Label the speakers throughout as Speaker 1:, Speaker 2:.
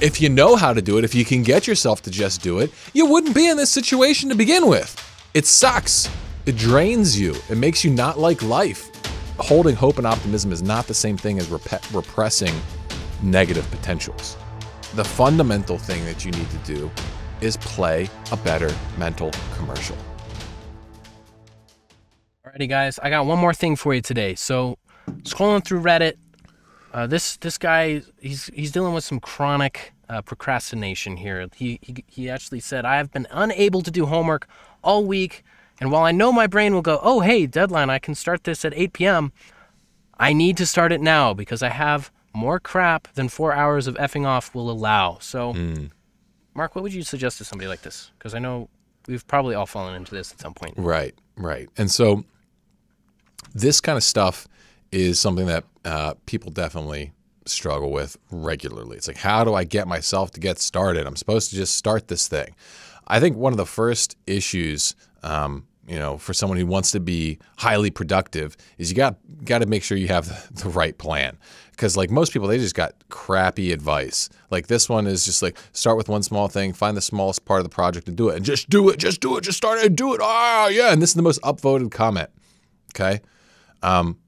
Speaker 1: if you know how to do it, if you can get yourself to just do it, you wouldn't be in this situation to begin with. It sucks. It drains you. It makes you not like life. Holding hope and optimism is not the same thing as rep- repressing negative potentials. The fundamental thing that you need to do is play a better mental commercial.
Speaker 2: Alrighty, guys, I got one more thing for you today. So, scrolling through Reddit, uh, this this guy he's he's dealing with some chronic uh, procrastination here. He, he he actually said, "I have been unable to do homework all week, and while I know my brain will go, oh hey, deadline, I can start this at 8 p.m. I need to start it now because I have more crap than four hours of effing off will allow." So, Mark, what would you suggest to somebody like this? Because I know we've probably all fallen into this at some point.
Speaker 1: Right, right. And so this kind of stuff is something that uh, people definitely struggle with regularly. It's like, how do I get myself to get started? I'm supposed to just start this thing. I think one of the first issues, um, you know, for someone who wants to be highly productive is you got got to make sure you have the right plan. Because like most people, they just got crappy advice. Like this one is just like start with one small thing, find the smallest part of the project and do it, and just do it, just do it, just start it and do it. Ah, yeah. And this is the most upvoted comment. Okay. Um,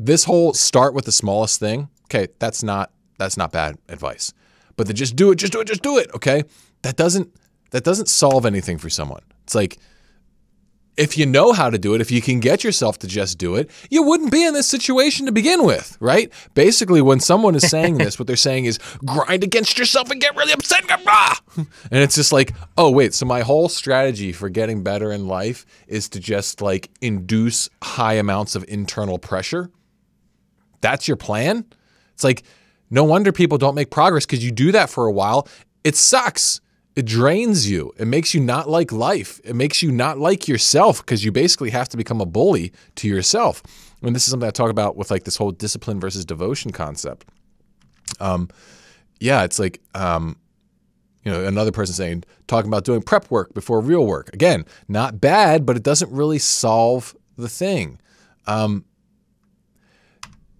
Speaker 1: this whole start with the smallest thing, okay, that's not that's not bad advice. But the just do it, just do it, just do it, okay? That doesn't that doesn't solve anything for someone. It's like if you know how to do it, if you can get yourself to just do it, you wouldn't be in this situation to begin with, right? Basically, when someone is saying this, what they're saying is grind against yourself and get really upset. And it's just like, oh, wait, so my whole strategy for getting better in life is to just like induce high amounts of internal pressure? That's your plan? It's like, no wonder people don't make progress because you do that for a while. It sucks. It drains you. It makes you not like life. It makes you not like yourself because you basically have to become a bully to yourself. And this is something I talk about with like this whole discipline versus devotion concept. Um, yeah, it's like, um, you know, another person saying, talking about doing prep work before real work. Again, not bad, but it doesn't really solve the thing. Um,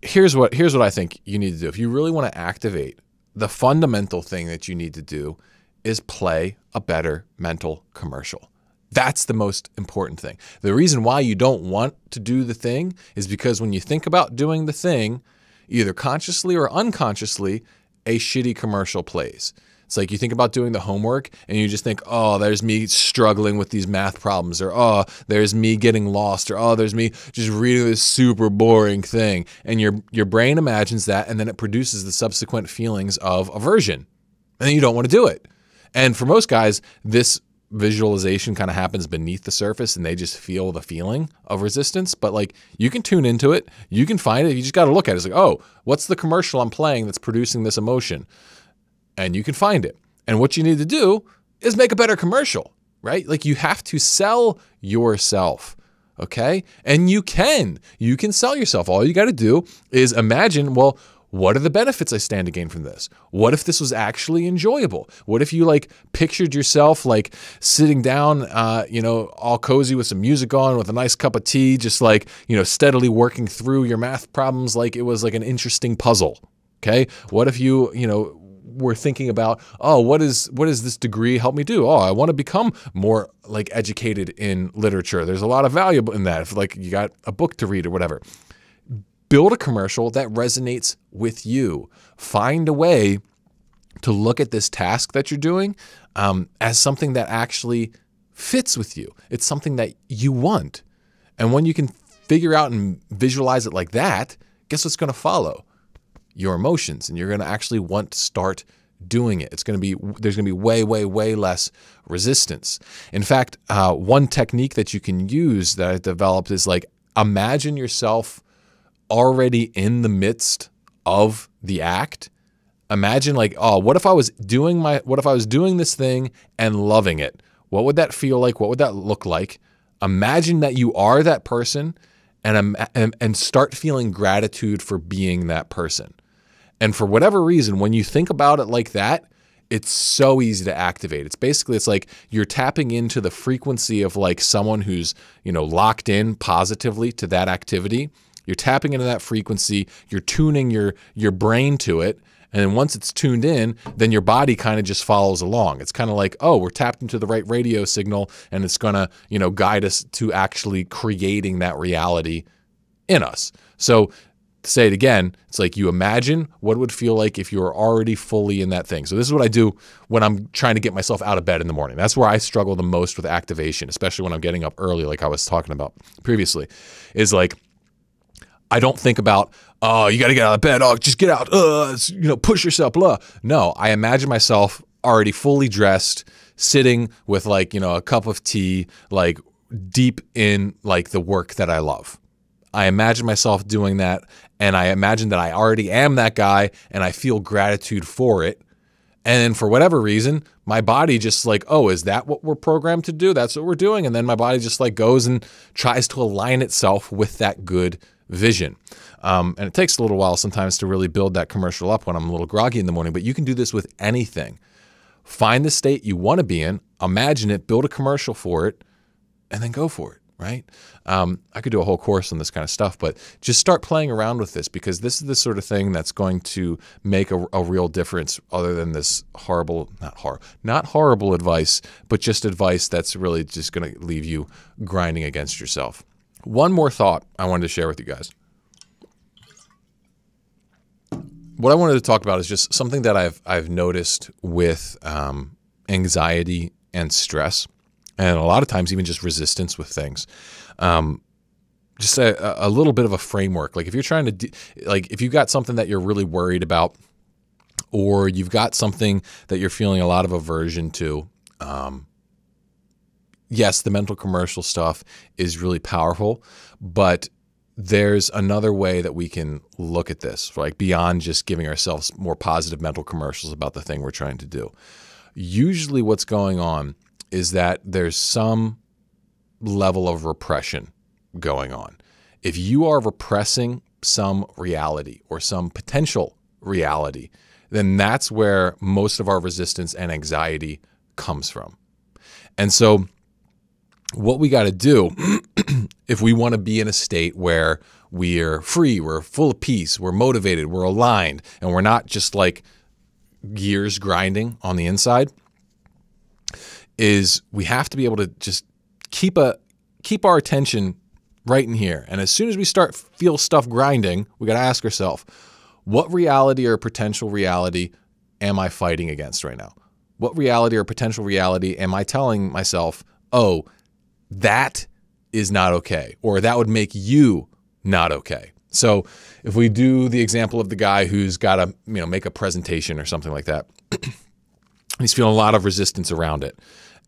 Speaker 1: here's what here's what I think you need to do. If you really want to activate, the fundamental thing that you need to do is play a better mental commercial. That's the most important thing. The reason why you don't want to do the thing is because when you think about doing the thing, either consciously or unconsciously, a shitty commercial plays. It's like you think about doing the homework and you just think, oh, there's me struggling with these math problems, or oh, there's me getting lost, or oh, there's me just reading this super boring thing. And your your brain imagines that and then it produces the subsequent feelings of aversion. And then you don't want to do it. And for most guys, this visualization kind of happens beneath the surface and they just feel the feeling of resistance. But like you can tune into it, you can find it. You just got to look at it. It's like, oh, what's the commercial I'm playing that's producing this emotion? And you can find it. And what you need to do is make a better commercial, right? Like you have to sell yourself. Okay. And you can. You can sell yourself. All you got to do is imagine, well, what are the benefits I stand to gain from this? What if this was actually enjoyable? What if you like pictured yourself like sitting down, uh, you know, all cozy with some music on, with a nice cup of tea, just like you know, steadily working through your math problems like it was like an interesting puzzle. Okay, what if you, you know, were thinking about, oh, what is what does this degree help me do? Oh, I want to become more like educated in literature. There's a lot of value in that. If like you got a book to read or whatever build a commercial that resonates with you. Find a way to look at this task that you're doing um, as something that actually fits with you. It's something that you want. And when you can figure out and visualize it like that, guess what's going to follow? Your emotions. And you're going to actually want to start doing it. It's going to be there's going to be way, way, way less resistance. In fact, uh, one technique that you can use that I developed is like imagine yourself already in the midst of the act imagine like oh what if i was doing my what if i was doing this thing and loving it what would that feel like what would that look like imagine that you are that person and and, and start feeling gratitude for being that person and for whatever reason when you think about it like that it's so easy to activate. It's basically it's like you're tapping into the frequency of like someone who's, you know, locked in positively to that activity you're tapping into that frequency, you're tuning your your brain to it, And then once it's tuned in, then your body kind of just follows along. It's kind of like, oh, we're tapped into the right radio signal and it's going to, you know, guide us to actually creating that reality in us. So to say it again, it's like you imagine what it would feel like if you were already fully in that thing. So this is what I do when I'm trying to get myself out of bed in the morning. That's where I struggle the most with activation, especially when I'm getting up early, like I was talking about previously. Is like I don't think about, oh, you got to get out of bed. Oh, just get out. Uh, you know, push yourself. Blah. No, I imagine myself already fully dressed, sitting with like you know a cup of tea, like deep in like the work that I love. I imagine myself doing that, and I imagine that I already am that guy, and I feel gratitude for it. And for whatever reason, my body just like, oh, is that what we're programmed to do? That's what we're doing. And then my body just like goes and tries to align itself with that good vision. Um, and it takes a little while sometimes to really build that commercial up when I'm a little groggy in the morning, but you can do this with anything. Find the state you want to be in, imagine it, build a commercial for it, and then go for it right? Um, I could do a whole course on this kind of stuff, but just start playing around with this because this is the sort of thing that's going to make a, a real difference other than this horrible, not hor, not horrible advice, but just advice that's really just going to leave you grinding against yourself. One more thought I wanted to share with you guys. What I wanted to talk about is just something that I've I've noticed with um, anxiety and stress and a lot of times even just resistance with things. Um, just a, a little bit of a framework. Like if you're trying to, de- like if you've got something that you're really worried about, or you've got something that you're feeling a lot of aversion to, um, yes, the mental commercial stuff is really powerful, but there's another way that we can look at this, like beyond just giving ourselves more positive mental commercials about the thing we're trying to do. Usually, what's going on is that there's some level of repression going on. If you are repressing some reality or some potential reality, then that's where most of our resistance and anxiety comes from. And so, what we got to do if we want to be in a state where we're free, we're full of peace, we're motivated, we're aligned, and we're not just like gears grinding on the inside, is we have to be able to just keep a keep our attention right in here. And as soon as we start feel stuff grinding, we got to ask ourselves, what reality or potential reality am I fighting against right now? What reality or potential reality am I telling myself, "Oh, that is not okay," or that would make you not okay? So, if we do the example of the guy who's got to, you know, make a presentation or something like that, he's feeling a lot of resistance around it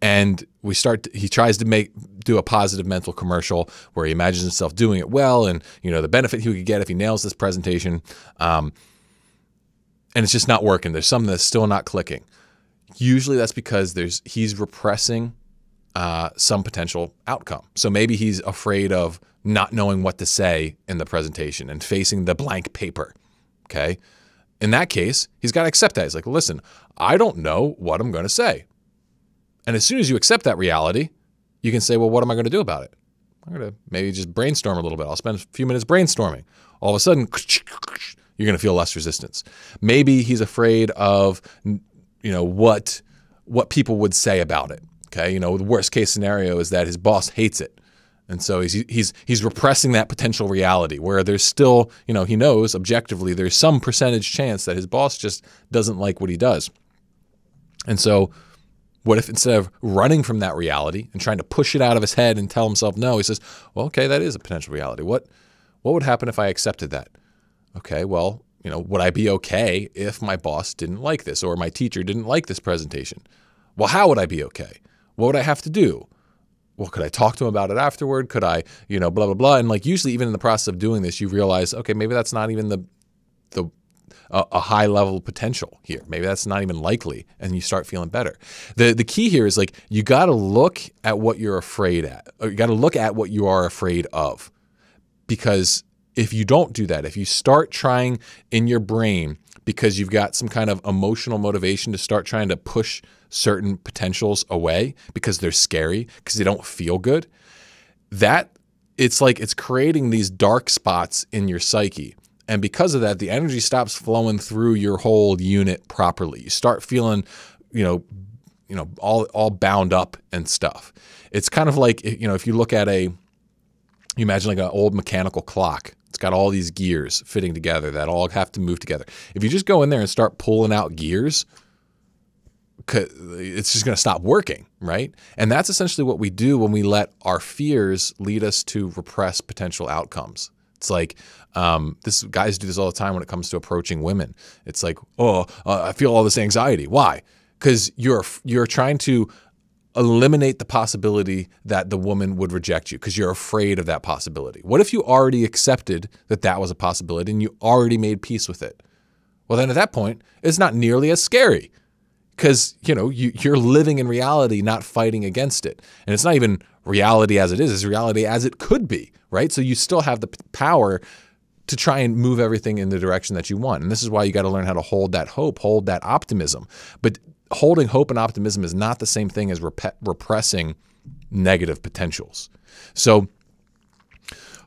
Speaker 1: and we start he tries to make do a positive mental commercial where he imagines himself doing it well and you know the benefit he could get if he nails this presentation. Um, and it's just not working. There's something that's still not clicking. Usually that's because there's he's repressing uh, some potential outcome. So maybe he's afraid of not knowing what to say in the presentation and facing the blank paper okay? In that case he's got to accept that. He's like listen i don't know what i'm going to say and as soon as you accept that reality, you can say, well, what am I going to do about it? I'm going to maybe just brainstorm a little bit. I'll spend a few minutes brainstorming. All of a sudden, you're going to feel less resistance. Maybe he's afraid of, you know, what what people would say about it. Okay, you know, the worst case scenario is that his boss hates it. And so he's he's he's repressing that potential reality where there's still, you know, he knows objectively there's some percentage chance that his boss just doesn't like what he does. And so what if instead of running from that reality and trying to push it out of his head and tell himself no, he says, "Well, okay, that is a potential reality. What what would happen if I accepted that?" Okay, well, you know, would I be okay if my boss didn't like this or my teacher didn't like this presentation? Well, how would I be okay? What would I have to do? Well, could I talk to him about it afterward? Could I, you know, blah blah blah? And like usually, even in the process of doing this, you realize, okay, maybe that's not even the the a, a high level potential here. Maybe that's not even likely, and you start feeling better. The the key here is like you got to look at what you're afraid at. You got to look at what you are afraid of, because if you don't do that, if you start trying in your brain because you've got some kind of emotional motivation to start trying to push certain potentials away because they're scary, because they don't feel good, that it's like it's creating these dark spots in your psyche And because of that, the energy stops flowing through your whole unit properly. You start feeling, you know, you know, all all bound up and stuff. It's kind of like you know, if you look at a you imagine like an old mechanical clock. It's got all these gears fitting together that all have to move together. If you just go in there and start pulling out gears, it's just going to stop working, right? And that's essentially what we do when we let our fears lead us to repress potential outcomes. It's like um, this guys do this all the time when it comes to approaching women. It's like, oh, uh, I feel all this anxiety. Why? Because you're you're trying to eliminate the possibility that the woman would reject you because you're afraid of that possibility. What if you already accepted that that was a possibility and you already made peace with it? Well, then at that point, it's not nearly as scary because you know you, you're living in reality, not fighting against it. And it's not even reality as it is; it's reality as it could be, right? So you still have the power to try and move everything in the direction that you want. And this is why you got to learn how to hold that hope, hold that optimism. But holding hope and optimism is not the same thing as rep- repressing negative potentials. So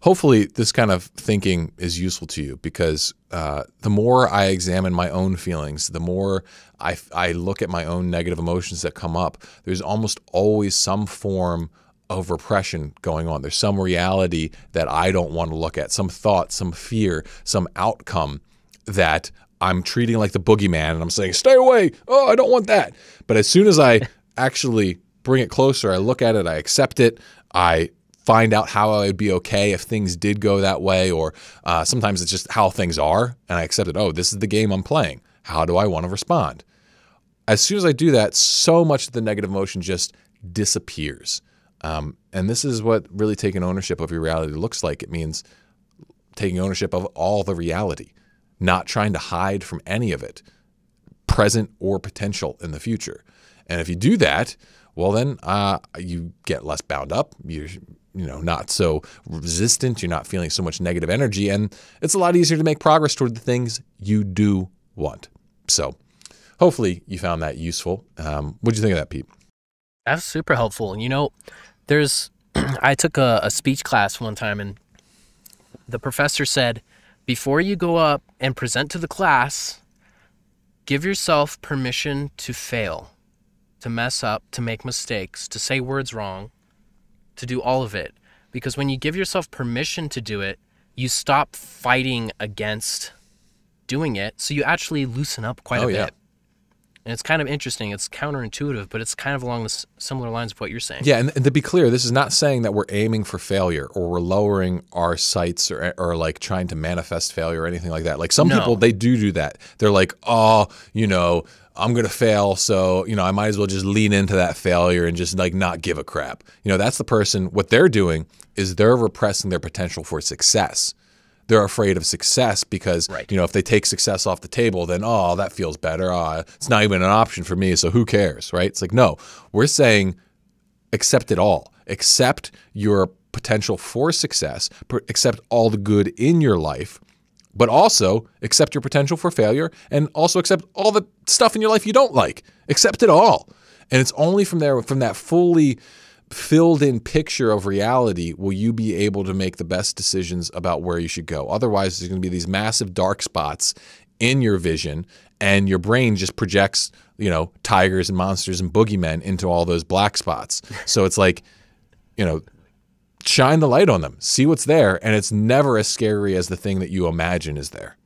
Speaker 1: hopefully this kind of thinking is useful to you because uh, the more I examine my own feelings, the more I, I look at my own negative emotions that come up, there's almost always some form of repression going on. There's some reality that I don't want to look at, some thought, some fear, some outcome that I'm treating like the boogeyman and I'm saying, stay away. Oh, I don't want that. But as soon as I actually bring it closer, I look at it, I accept it, I find out how I would be okay if things did go that way, or uh, sometimes it's just how things are, and I accept it. Oh, this is the game I'm playing. How do I want to respond? As soon as I do that, so much of the negative emotion just disappears. Um, and this is what really taking ownership of your reality looks like. It means taking ownership of all the reality, not trying to hide from any of it, present or potential in the future. And if you do that, well, then uh, you get less bound up. You you know not so resistant you're not feeling so much negative energy and it's a lot easier to make progress toward the things you do want. So hopefully you found that useful. Um, what do you think of that pete?
Speaker 2: That's super helpful. You know there's i took a, a speech class one time and the professor said before you go up and present to the class give yourself permission to fail to mess up to make mistakes to say words wrong to do all of it. Because when you give yourself permission to do it, you stop fighting against doing it. So you actually loosen up quite oh, a bit. Yeah. And it's kind of interesting. It's counterintuitive, but it's kind of along the similar lines of what you're saying.
Speaker 1: Yeah, and, and, to be clear, this is not saying that we're aiming for failure or we're lowering our sights or, or like trying to manifest failure or anything like that. Like some no. people, they do do that. They're like, oh, you know, I'm going to fail. So, you know, I might as well just lean into that failure and just like not give a crap. You know, that's the person, what they're doing is they're repressing their potential for success. They're afraid of success because, right. you know, if they take success off the table, then, oh, that feels better. Oh, it's not even an option for me. So who cares? Right. It's like, no, we're saying accept it all, accept your potential for success, accept all the good in your life but also accept your potential for failure and also accept all the stuff in your life you don't like. Accept it all. And it's only from there, from that fully filled in picture of reality, will you be able to make the best decisions about where you should go. Otherwise, there's going to be these massive dark spots in your vision, and your brain just projects, you know, tigers and monsters and boogeymen into all those black spots. So it's like, you know, shine the light on them, see what's there, and it's never as scary as the thing that you imagine is there.